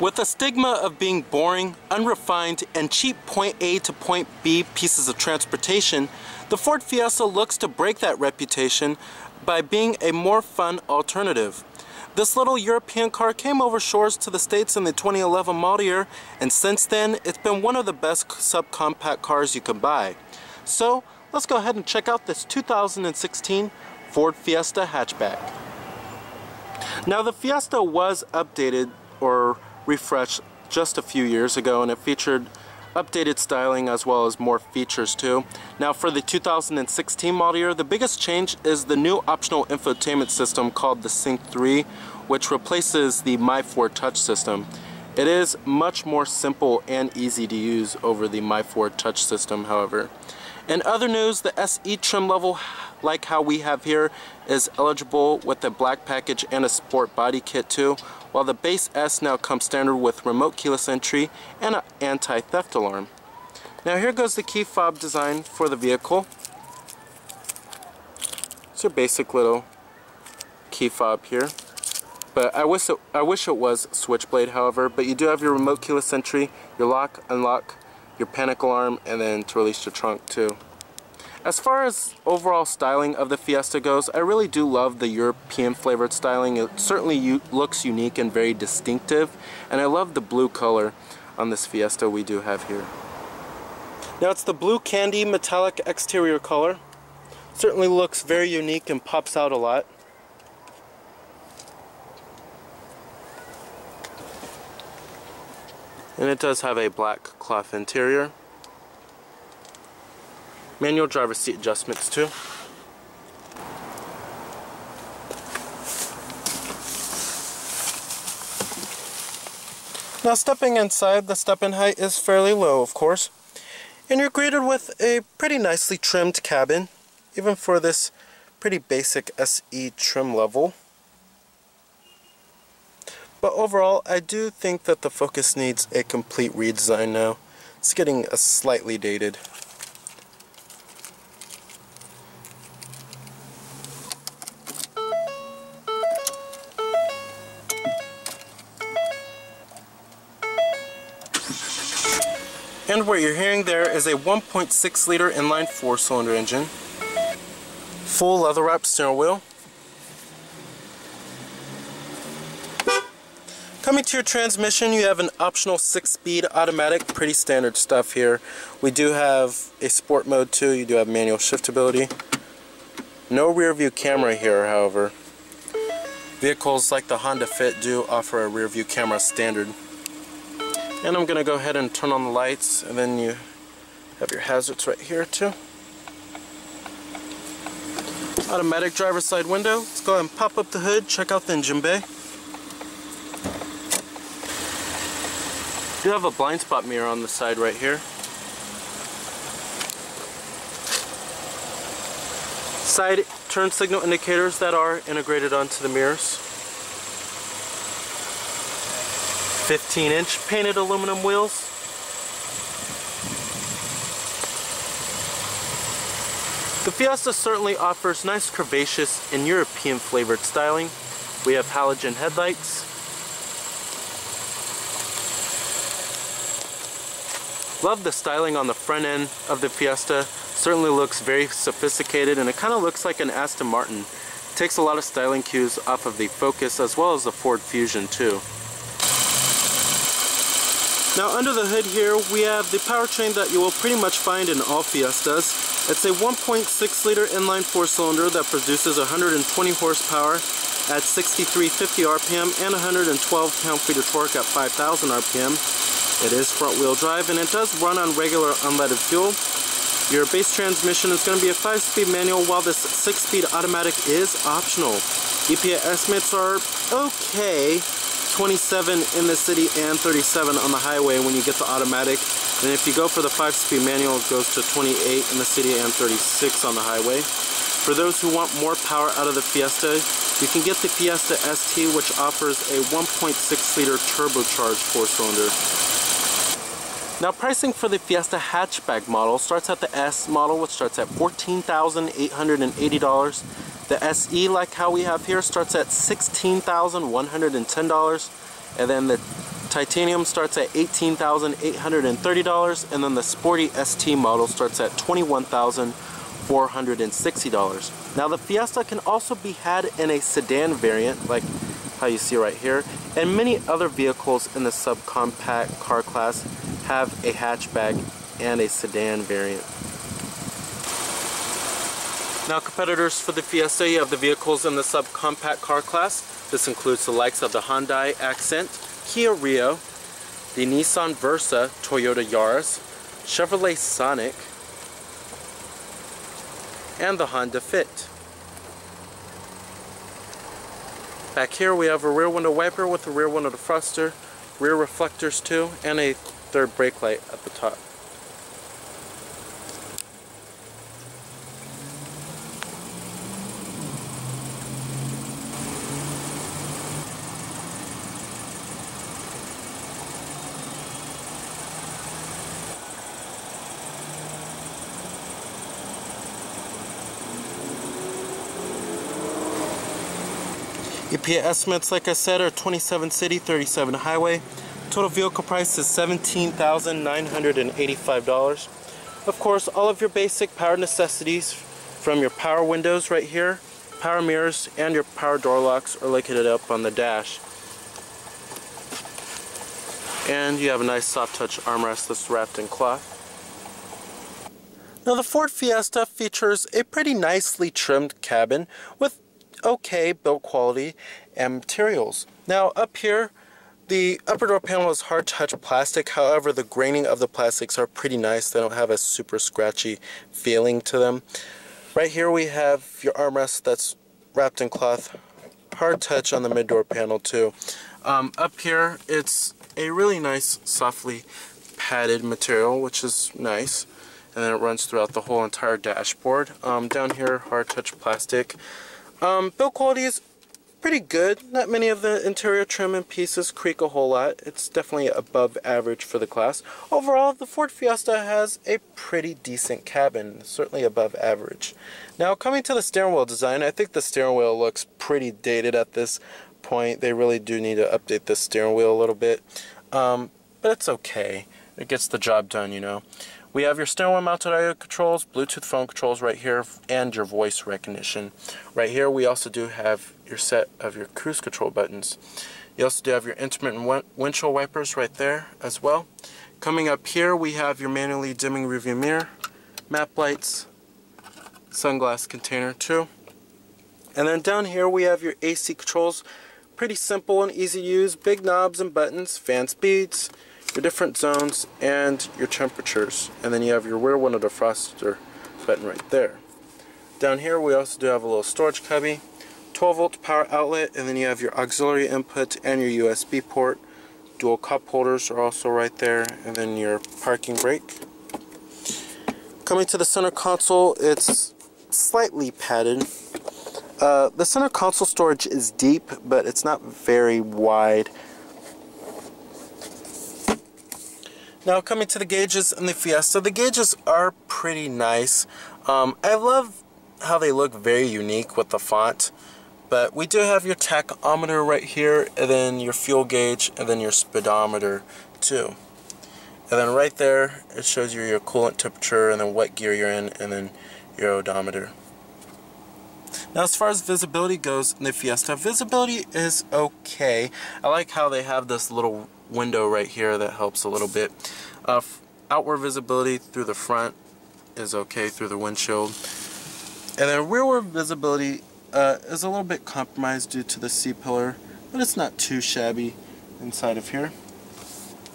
With a stigma of being boring, unrefined, and cheap point A to point B pieces of transportation, the Ford Fiesta looks to break that reputation by being a more fun alternative. This little European car came over shores to the States in the 2011 model year, and since then, it's been one of the best subcompact cars you can buy. So, let's go ahead and check out this 2016 Ford Fiesta hatchback. Now the Fiesta was updated or refreshed just a few years ago and it featured updated styling as well as more features too. Now for the 2016 model year, the biggest change is the new optional infotainment system called the Sync 3, which replaces the My Ford Touch system. It is much more simple and easy to use over the My Ford Touch system, however. In other news, the SE trim level, like how we have here, is eligible with a black package and a sport body kit too, while the base S now comes standard with remote keyless entry and an anti-theft alarm. Now here goes the key fob design for the vehicle. It's your basic little key fob here. But I wish it, I wish it was switchblade however, but you do have your remote keyless entry, your lock, unlock, your panic alarm, and then to release your trunk too. As far as overall styling of the Fiesta goes, I really do love the European flavored styling. It certainly looks unique and very distinctive, and I love the blue color on this Fiesta we do have here. Now it's the blue candy metallic exterior color. Certainly looks very unique and pops out a lot. And it does have a black cloth interior. Manual driver seat adjustments too. Now stepping inside, the step-in height is fairly low of course. And you're greeted with a pretty nicely trimmed cabin, even for this pretty basic SE trim level. But overall, I do think that the Focus needs a complete redesign now. It's getting a slightly dated. And what you're hearing there is a 1.6 liter inline four cylinder engine. Full leather wrapped steering wheel. Coming to your transmission, you have an optional 6-speed automatic, pretty standard stuff here. We do have a sport mode too, you do have manual shiftability. No rear view camera here, however. Vehicles like the Honda Fit do offer a rear view camera standard. And I'm going to go ahead and turn on the lights, and then you have your hazards right here too. Automatic driver's side window. Let's go ahead and pop up the hood, check out the engine bay. do have a blind spot mirror on the side right here. Side turn signal indicators that are integrated onto the mirrors. 15 inch painted aluminum wheels. The Fiesta certainly offers nice curvaceous and European flavored styling. We have halogen headlights, Love the styling on the front end of the Fiesta. Certainly looks very sophisticated and it kind of looks like an Aston Martin. Takes a lot of styling cues off of the Focus as well as the Ford Fusion too. Now under the hood here we have the powertrain that you will pretty much find in all Fiestas. It's a 1.6 liter inline four cylinder that produces 120 horsepower at 6350 RPM and 112 pound-feet of torque at 5000 RPM. It is front wheel drive and it does run on regular unleaded fuel. Your base transmission is going to be a 5-speed manual while this 6-speed automatic is optional. EPA estimates are okay, 27 in the city and 37 on the highway when you get the automatic. And if you go for the 5-speed manual, it goes to 28 in the city and 36 on the highway. For those who want more power out of the Fiesta, you can get the Fiesta ST which offers a 1.6 liter turbocharged 4-cylinder. Now pricing for the Fiesta hatchback model starts at the S model which starts at $14,880. The SE like how we have here starts at $16,110 and then the Titanium starts at $18,830 and then the Sporty ST model starts at $21,460. Now the Fiesta can also be had in a sedan variant like how you see right here and many other vehicles in the subcompact car class have a hatchback and a sedan variant. Now competitors for the Fiesta, you have the vehicles in the subcompact car class. This includes the likes of the Hyundai Accent, Kia Rio, the Nissan Versa, Toyota Yaris, Chevrolet Sonic, and the Honda Fit. Back here we have a rear window wiper with a rear window defroster, rear reflectors too, and a third brake light at the top. EPA estimates, like I said, are 27 city, 37 highway. Total vehicle price is $17,985. Of course, all of your basic power necessities from your power windows right here, power mirrors, and your power door locks are located up on the dash. And you have a nice soft touch armrest that's wrapped in cloth. Now the Ford Fiesta features a pretty nicely trimmed cabin with okay build quality and materials. Now up here, the upper door panel is hard touch plastic, however the graining of the plastics are pretty nice. They don't have a super scratchy feeling to them. Right here we have your armrest that's wrapped in cloth. Hard touch on the mid door panel too. Um, up here it's a really nice softly padded material which is nice and then it runs throughout the whole entire dashboard. Um, down here hard touch plastic. Um, build quality is pretty good. Not many of the interior trim and pieces creak a whole lot. It's definitely above average for the class. Overall, the Ford Fiesta has a pretty decent cabin, certainly above average. Now, coming to the steering wheel design, I think the steering wheel looks pretty dated at this point. They really do need to update the steering wheel a little bit, um, but it's okay. It gets the job done, you know. We have your steering mounted audio controls, Bluetooth phone controls right here, and your voice recognition. Right here we also do have your set of your cruise control buttons. You also do have your intermittent windshield wipers right there as well. Coming up here we have your manually dimming rearview mirror, map lights, sunglass container too. And then down here we have your AC controls. Pretty simple and easy to use. Big knobs and buttons, fan speeds, your different zones and your temperatures. And then you have your rear window defroster button right there. Down here we also do have a little storage cubby 12 volt power outlet and then you have your auxiliary input and your USB port. Dual cup holders are also right there and then your parking brake. Coming to the center console it's slightly padded. Uh, the center console storage is deep but it's not very wide Now coming to the gauges in the Fiesta, the gauges are pretty nice. Um, I love how they look very unique with the font. But we do have your tachometer right here, and then your fuel gauge, and then your speedometer too. And then right there, it shows you your coolant temperature, and then what gear you're in, and then your odometer. Now as far as visibility goes in the Fiesta, visibility is okay. I like how they have this little window right here that helps a little bit. Uh, outward visibility through the front is okay through the windshield. And then rearward visibility uh, is a little bit compromised due to the C-pillar, but it's not too shabby inside of here.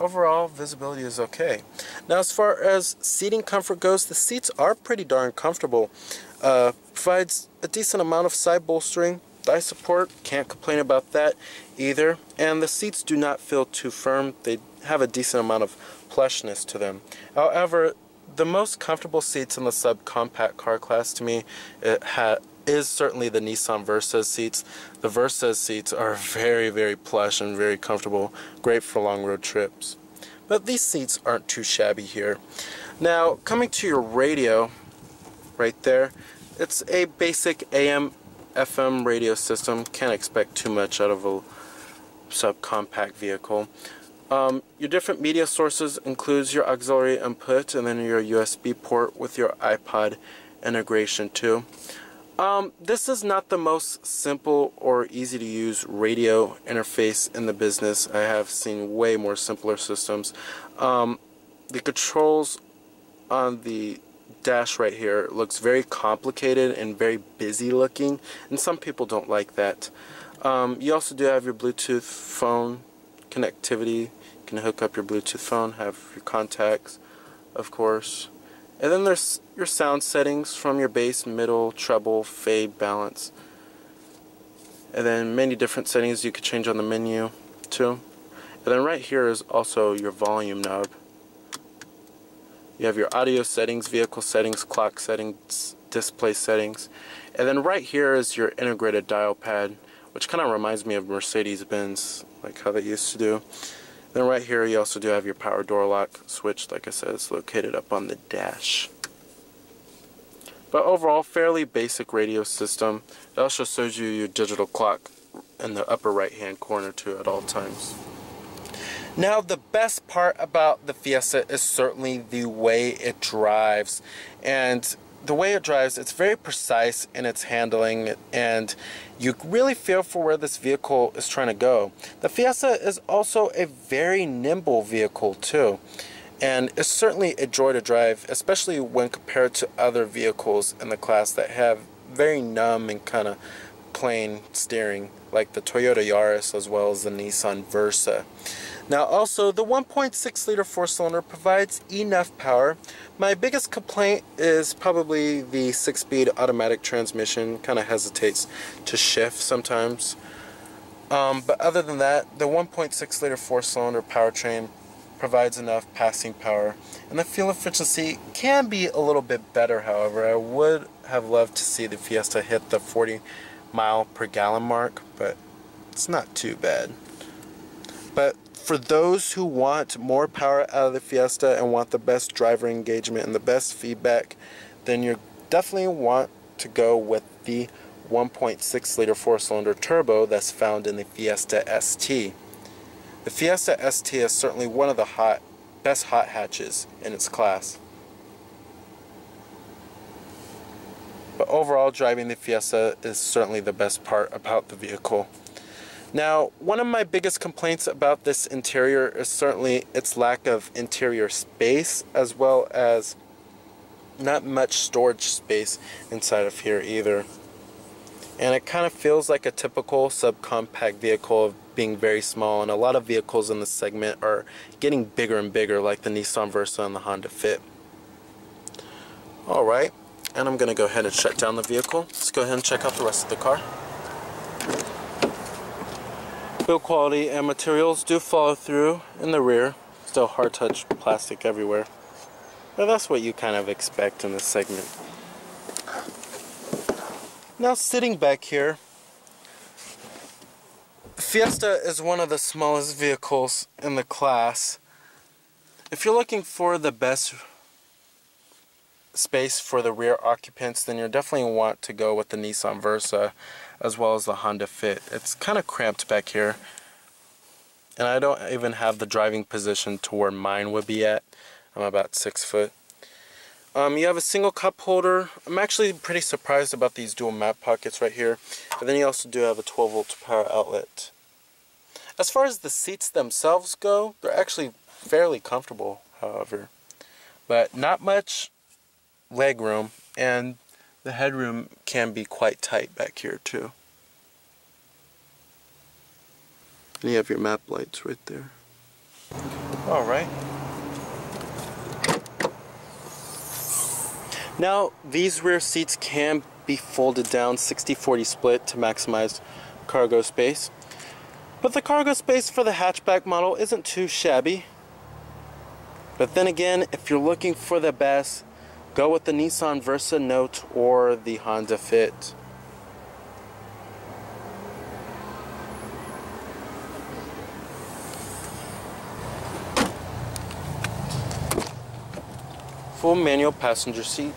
Overall, visibility is okay. Now as far as seating comfort goes, the seats are pretty darn comfortable. Uh, provides a decent amount of side bolstering, thigh support, can't complain about that either. And the seats do not feel too firm. They have a decent amount of plushness to them. However, the most comfortable seats in the subcompact car class to me is certainly the Nissan Versa seats. The Versa seats are very, very plush and very comfortable, great for long road trips. But these seats aren't too shabby here. Now, coming to your radio, right there, it's a basic AM FM radio system. Can't expect too much out of a subcompact vehicle. Um, your different media sources includes your auxiliary input and then your USB port with your iPod integration too. Um, this is not the most simple or easy to use radio interface in the business. I have seen way more simpler systems. Um, the controls on the dash right here looks very complicated and very busy looking and some people don't like that. Um, you also do have your Bluetooth phone connectivity. You can hook up your Bluetooth phone, have your contacts, of course. And then there's your sound settings from your bass, middle, treble, fade, balance. And then many different settings you could change on the menu too. And then right here is also your volume knob. You have your audio settings, vehicle settings, clock settings, display settings. And then right here is your integrated dial pad, which kind of reminds me of Mercedes-Benz, like how they used to do. Then right here you also do have your power door lock switch, like I said, it's located up on the dash. But overall, fairly basic radio system. It also shows you your digital clock in the upper right hand corner too at all times. Now the best part about the Fiesta is certainly the way it drives. And the way it drives, it's very precise in its handling and you really feel for where this vehicle is trying to go. The Fiesta is also a very nimble vehicle too. And it's certainly a joy to drive, especially when compared to other vehicles in the class that have very numb and kind of plain steering, like the Toyota Yaris as well as the Nissan Versa. Now also the 1.6 liter four cylinder provides enough power. My biggest complaint is probably the six speed automatic transmission kind of hesitates to shift sometimes. Um, but other than that, the 1.6 liter four cylinder powertrain provides enough passing power and the fuel efficiency can be a little bit better however. I would have loved to see the Fiesta hit the 40 mile per gallon mark but it's not too bad. But for those who want more power out of the Fiesta and want the best driver engagement and the best feedback, then you definitely want to go with the 1.6 liter four cylinder turbo that's found in the Fiesta ST. The Fiesta ST is certainly one of the hot, best hot hatches in its class. But overall, driving the Fiesta is certainly the best part about the vehicle. Now, one of my biggest complaints about this interior is certainly its lack of interior space as well as not much storage space inside of here either. And it kind of feels like a typical subcompact vehicle of being very small and a lot of vehicles in this segment are getting bigger and bigger like the Nissan Versa and the Honda Fit. Alright, and I'm going to go ahead and shut down the vehicle. Let's go ahead and check out the rest of the car. Build quality and materials do follow through in the rear. Still hard touch plastic everywhere. But that's what you kind of expect in this segment. Now sitting back here, Fiesta is one of the smallest vehicles in the class. If you're looking for the best space for the rear occupants, then you definitely want to go with the Nissan Versa as well as the Honda Fit. It's kind of cramped back here. And I don't even have the driving position to where mine would be at. I'm about six foot. Um, you have a single cup holder. I'm actually pretty surprised about these dual map pockets right here. And then you also do have a 12 volt power outlet. As far as the seats themselves go, they're actually fairly comfortable, however. But not much leg room and the headroom can be quite tight back here too. And you have your map lights right there. Alright. Now these rear seats can be folded down 60-40 split to maximize cargo space. But the cargo space for the hatchback model isn't too shabby. But then again, if you're looking for the best, Go with the Nissan Versa Note or the Honda Fit. Full manual passenger seat.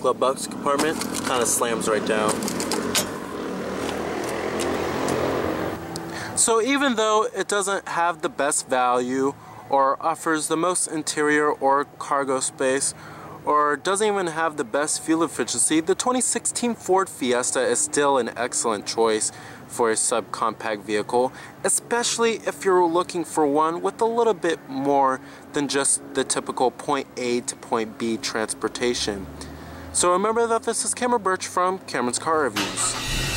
Glove box compartment kind of slams right down. So even though it doesn't have the best value or offers the most interior or cargo space or doesn't even have the best fuel efficiency, the 2016 Ford Fiesta is still an excellent choice for a subcompact vehicle, especially if you're looking for one with a little bit more than just the typical point A to point B transportation. So remember that this is Cameron Birch from Cameron's Car Reviews.